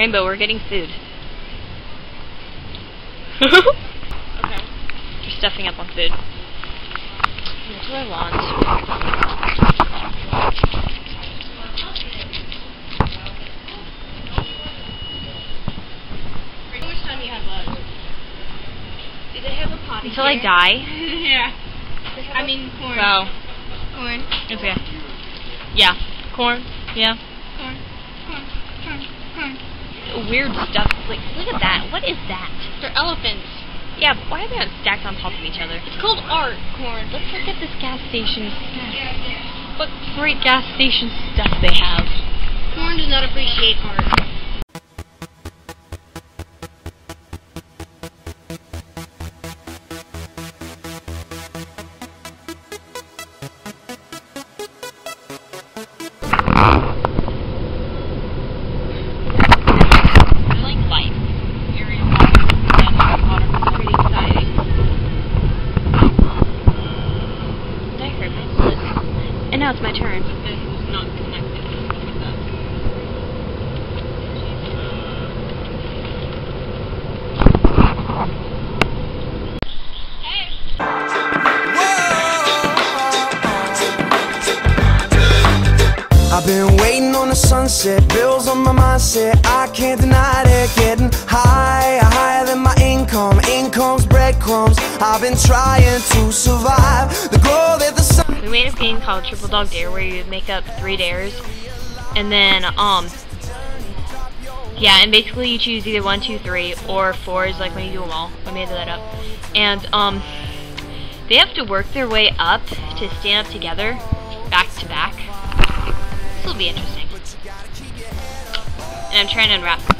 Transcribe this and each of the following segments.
Rainbow, we're getting food. Okay. You're stuffing up on food. What I want. How much time you have left? Do a potty Until I die. yeah. I mean corn. Wow. Corn. Okay. Yeah. Corn. Yeah. Corn. Corn. Corn. Corn. Weird stuff. Like, look at that. What is that? They're elephants. Yeah, why are they not stacked on top of each other? It's called art. Corn. Let's look at this gas station. What great gas station stuff they have. Corn does not appreciate art. Now it's my turn. I've been waiting on the sunset, bills on my mindset. I can't deny it. Getting higher, higher than my breadcrumbs. I've been trying to survive the glow that the sun. We made a game called Triple Dog Dare where you make up three dares, and then um, yeah, and basically you choose either one, two, three, or four is like when you do them all. I made that up, and um, they have to work their way up to stand up together, back to back. This will be interesting. And I'm trying to unwrap.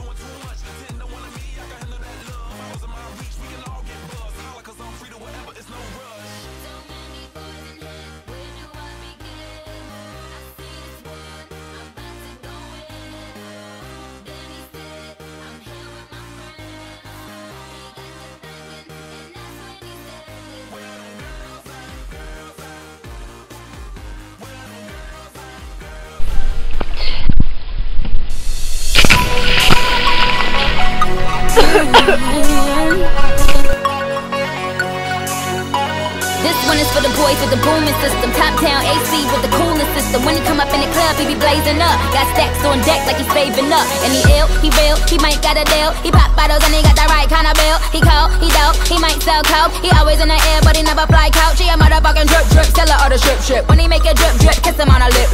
This one is for the boys with the booming system. Top down AC with the coolest system. When he come up in the club, he be blazing up. Got stacks on deck like he's saving up. And he ill, he real, he might got a deal. He pop bottles and he got the right kind of bill. He cold, he dope, he might sell coke. He always in the air, but he never fly couch. He a motherfucking drip drip, seller or the strip strip. When he make a drip drip, kiss him on the lip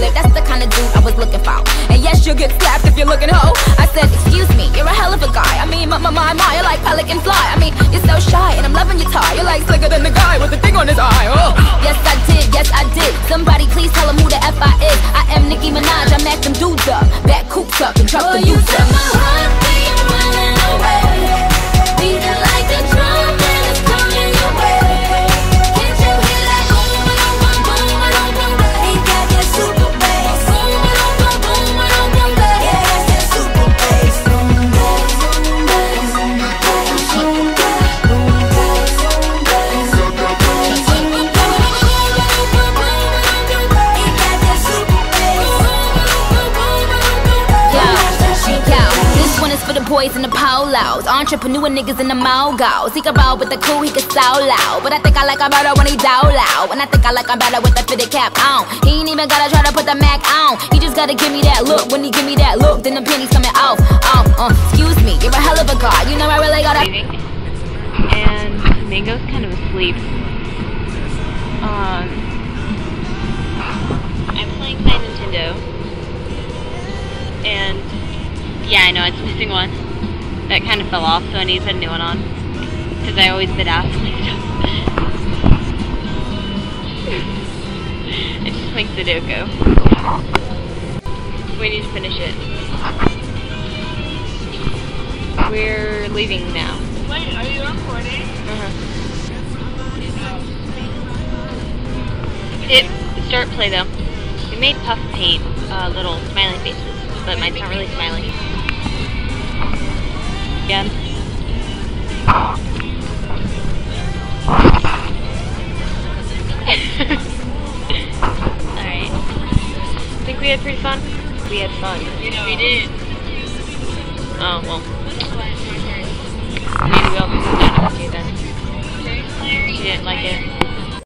boys in the polos. Entrepreneur niggas in the mogos. He can roll with the cool, he can so loud. But I think I like him better when he down loud. And I think I like him better with the fitted cap on. He ain't even gotta try to put the Mac on. He just gotta give me that look. When he give me that look, then the pennies coming off. Oh, uh, excuse me, you're a hell of a guy. You know I really gotta. And Mango's kind of asleep. It's missing one. That kind of fell off, so I need to put a new one on. Because I always my stuff. I just playing Sudoku. We need to finish it. We're leaving now. Wait, are you recording? Uh-huh. It start play though. We made Puff paint uh, little smiley faces, but mine's not really smiling again. Alright. Think we had pretty fun? We had fun. You we did. Oh, well. Maybe we'll be sit down and okay then. She didn't like it.